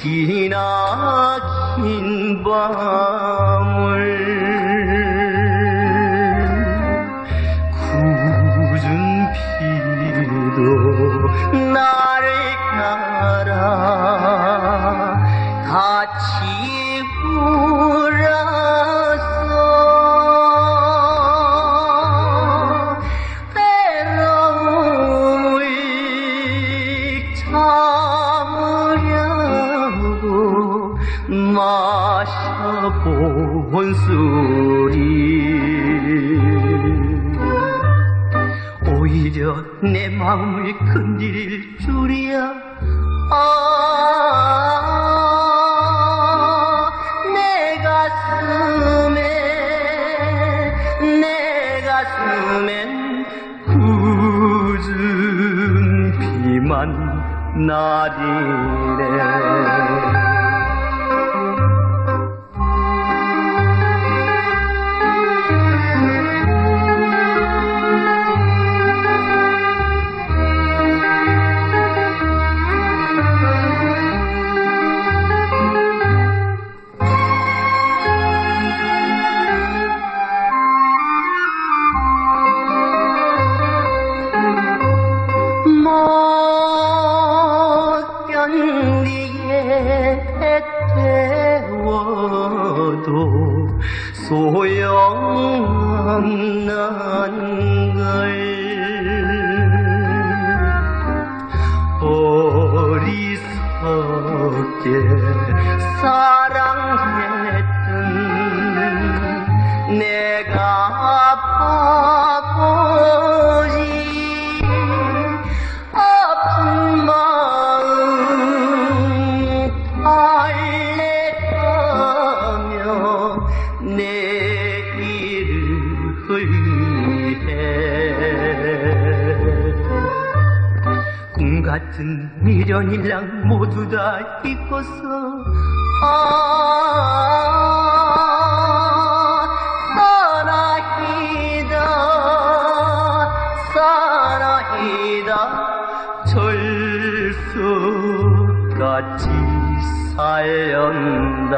기나긴 밤을 굳은 피도 나를 가라 마셔 본 술이 오히려 내 마음을 건드릴 줄이야. 아, 내 가슴에 내 가슴엔 굳은 비만 날이네 태워도 소용없는 걸. 어리석게 사랑했 꿈 같은 미련일랑 모두 다 잊고서. 아 사랑이다 사랑이다. 철수같이 살련다